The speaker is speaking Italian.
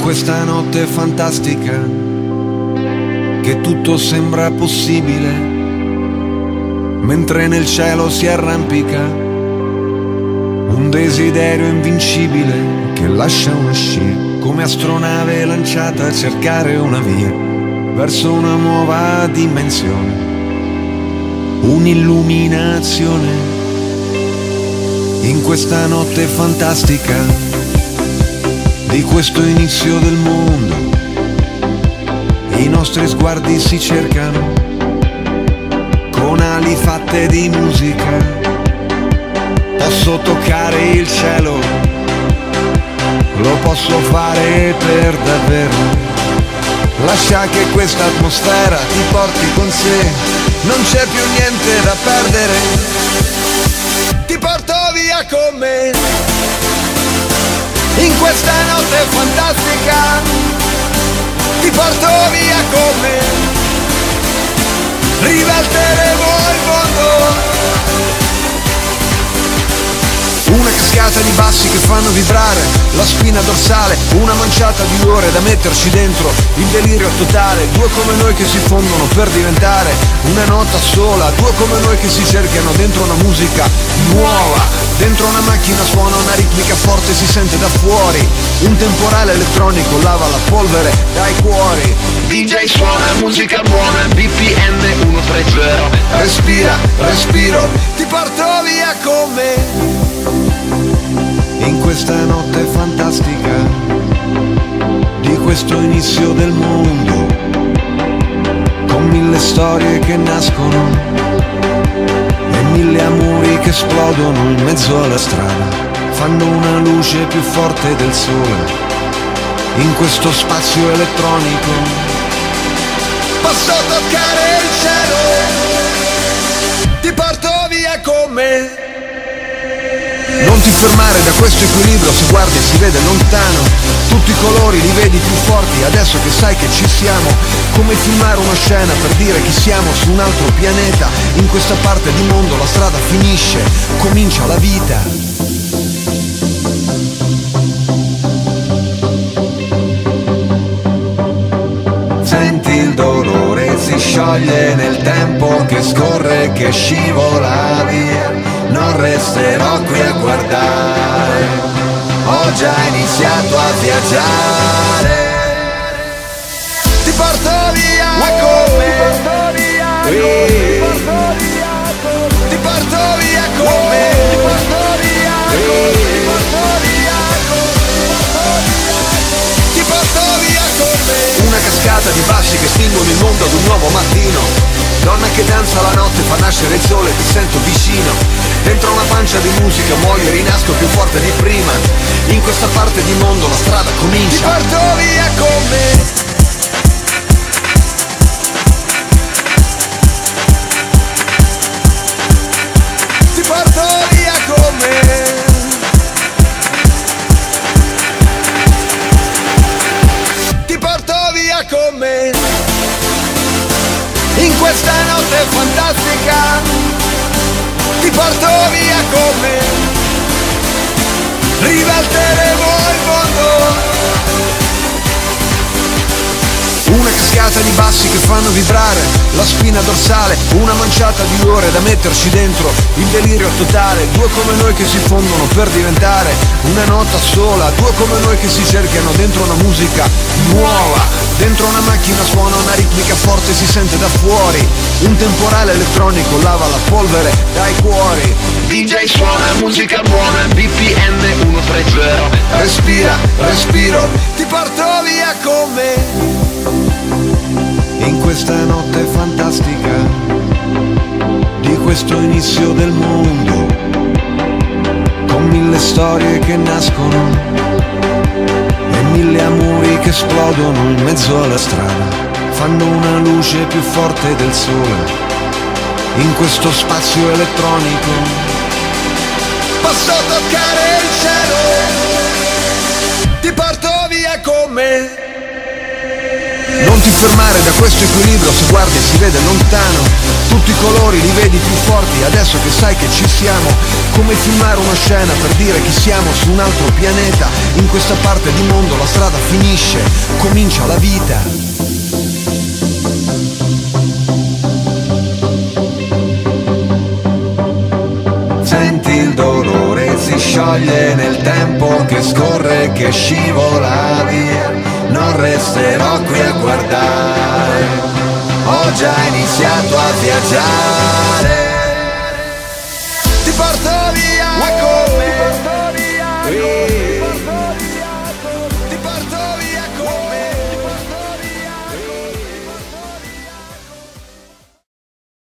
questa notte fantastica che tutto sembra possibile, mentre nel cielo si arrampica un desiderio invincibile che lascia una scia come astronave lanciata a cercare una via verso una nuova dimensione, un'illuminazione. In questa notte fantastica di questo inizio del mondo. I nostri sguardi si cercano con ali fatte di musica. Posso toccare il cielo, lo posso fare per davvero. Lascia che questa atmosfera ti porti con sé, non c'è più niente da perdere. Ti porto via con me questa notte fantastica. Ti porto via con me, ribalteremo cascata di bassi che fanno vibrare la spina dorsale, una manciata di ore da metterci dentro, il delirio totale, due come noi che si fondono per diventare una nota sola, due come noi che si cercano dentro una musica nuova, dentro una macchina suona una ritmica forte si sente da fuori, un temporale elettronico lava la polvere dai cuori. DJ suona musica buona, BPM 130 Respira, respiro, ti porto via con me questa notte fantastica di questo inizio del mondo, con mille storie che nascono e mille amori che esplodono in mezzo alla strada, fanno una luce più forte del sole in questo spazio elettronico. Posso toccare Non ti fermare da questo equilibrio, se guardi si vede lontano, tutti i colori li vedi più forti, adesso che sai che ci siamo, come filmare una scena per dire che siamo su un altro pianeta, in questa parte di mondo la strada finisce, comincia la vita. Senti il dolore, si scioglie nel tempo che scorre, che scivola via. Non resterò qui a guardare, ho già iniziato a viaggiare. Ti porto via con me, ti porto via con me. Una cascata di bassi che spingono il mondo ad un nuovo mattino. Donna che danza la notte, fa nascere il sole, ti sento vicino. Pancia di musica muoio e rinasco più forte di prima. In questa parte di mondo la strada comincia. Ti porto via con me. Ti porto via con me. ti porto via con me in questa notte fantastica ti porto via con me. Ribalteremo il mondo. Una cascata di bassi che fanno vibrare la spina dorsale, una manciata di ore da metterci dentro, il delirio totale, due come noi che si fondono per diventare una nota sola, due come noi che si cercano dentro una musica nuova, dentro una macchina suona una ritmica forte si sente da fuori, un temporale elettronico lava la polvere dai cuori. DJ suona musica buona, BPM 130 Respira, respiro, ti porto via con me. In questa notte fantastica di questo inizio del mondo, con mille storie che nascono e mille amori che esplodono in mezzo alla strada, fanno una luce più forte del sole. In questo spazio elettronico posso toccare il cielo ti porto via con me. Non ti ti fermare da questo equilibrio, se guardi si vede lontano. Tutti i colori li vedi più forti, adesso che sai che ci siamo. Come filmare una scena per dire che siamo su un altro pianeta. In questa parte di mondo la strada finisce, comincia la vita. Senti il dolore, si scioglie nel tempo che scorre, che scivola via. Resterò qui a guardare, ho già iniziato a viaggiare. Ti porto via.